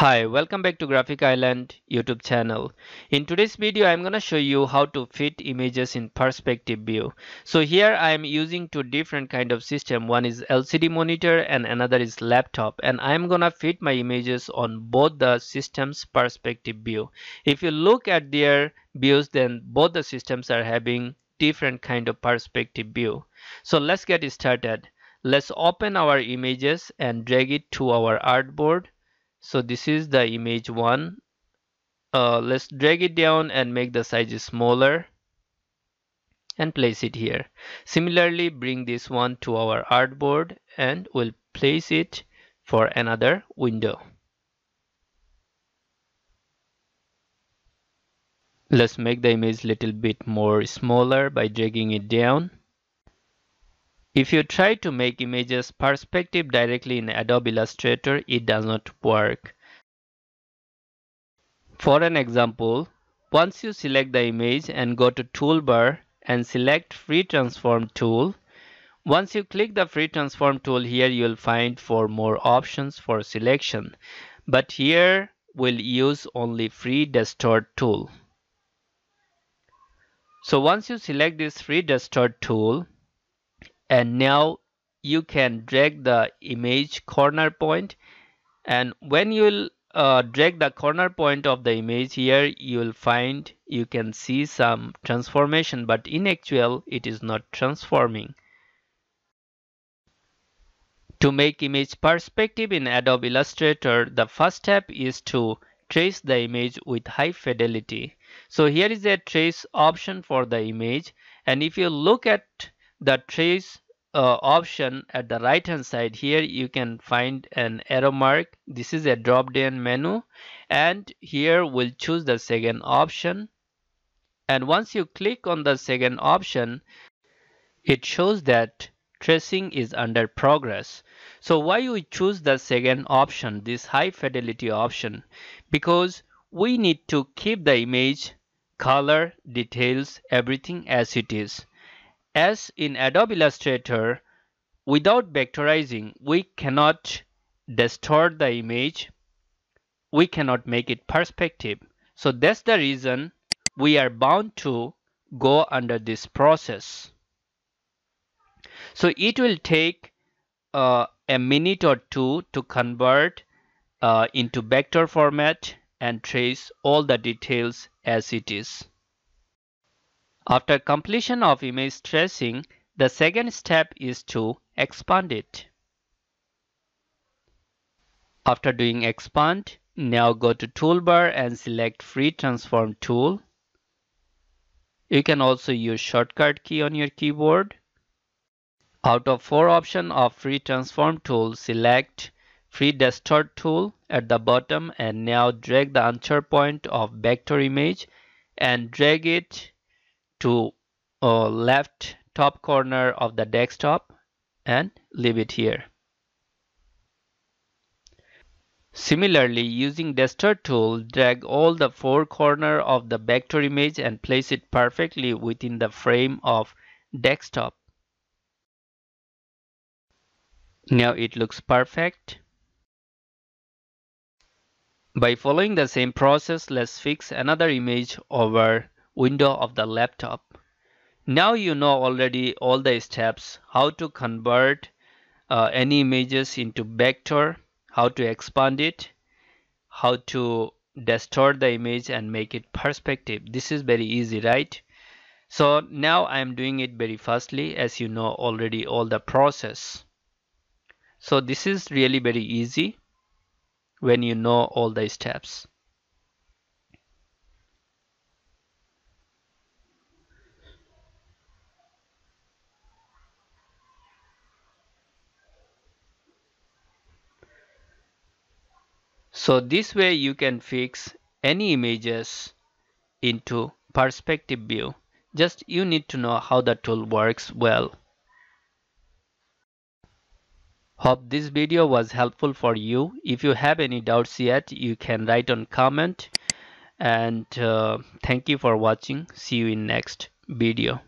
Hi, welcome back to Graphic Island YouTube channel. In today's video, I'm to show you how to fit images in perspective view. So here I am using two different kind of system. One is LCD monitor and another is laptop. And I'm to fit my images on both the systems perspective view. If you look at their views, then both the systems are having different kind of perspective view. So let's get started. Let's open our images and drag it to our artboard so this is the image one. Uh, let's drag it down and make the size smaller and place it here. Similarly bring this one to our artboard and we'll place it for another window. Let's make the image little bit more smaller by dragging it down if you try to make images perspective directly in Adobe Illustrator, it does not work. For an example, once you select the image and go to toolbar and select free transform tool, once you click the free transform tool here you'll find four more options for selection. But here we'll use only free distort tool. So once you select this free distort tool, and now you can drag the image corner point. And when you'll uh, drag the corner point of the image here you'll find you can see some transformation but in actual it is not transforming. To make image perspective in Adobe Illustrator the first step is to trace the image with high fidelity. So here is a trace option for the image. And if you look at the trace uh, option at the right hand side here you can find an arrow mark. This is a drop down menu. And here we'll choose the second option. And once you click on the second option it shows that tracing is under progress. So why we choose the second option this high fidelity option? Because we need to keep the image color details everything as it is as in Adobe Illustrator, without vectorizing, we cannot distort the image. We cannot make it perspective. So that's the reason we are bound to go under this process. So it will take uh, a minute or two to convert uh, into vector format and trace all the details as it is. After completion of image tracing, the second step is to expand it. After doing expand, now go to toolbar and select free transform tool. You can also use shortcut key on your keyboard. Out of four options of free transform tool, select free distort tool at the bottom and now drag the anchor point of vector image and drag it to uh, left top corner of the desktop and leave it here. Similarly, using distort tool, drag all the four corner of the vector image and place it perfectly within the frame of desktop. Now it looks perfect. By following the same process, let's fix another image over window of the laptop. Now you know already all the steps how to convert uh, any images into vector, how to expand it, how to distort the image and make it perspective. This is very easy, right? So now I am doing it very fastly as you know already all the process. So this is really very easy when you know all the steps. So this way you can fix any images into perspective view. Just you need to know how the tool works well. Hope this video was helpful for you. If you have any doubts yet, you can write on comment. And uh, thank you for watching. See you in next video.